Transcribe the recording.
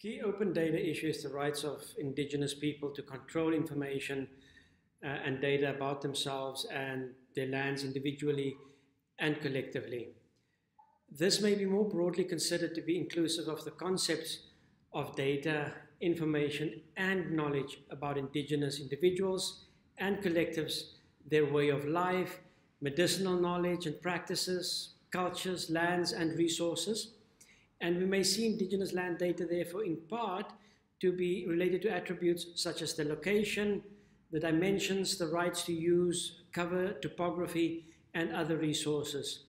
key open data issue is the rights of indigenous people to control information uh, and data about themselves and their lands individually and collectively. This may be more broadly considered to be inclusive of the concepts of data, information, and knowledge about indigenous individuals and collectives, their way of life, medicinal knowledge and practices, cultures, lands, and resources and we may see indigenous land data, therefore, in part to be related to attributes such as the location, the dimensions, the rights to use, cover, topography, and other resources.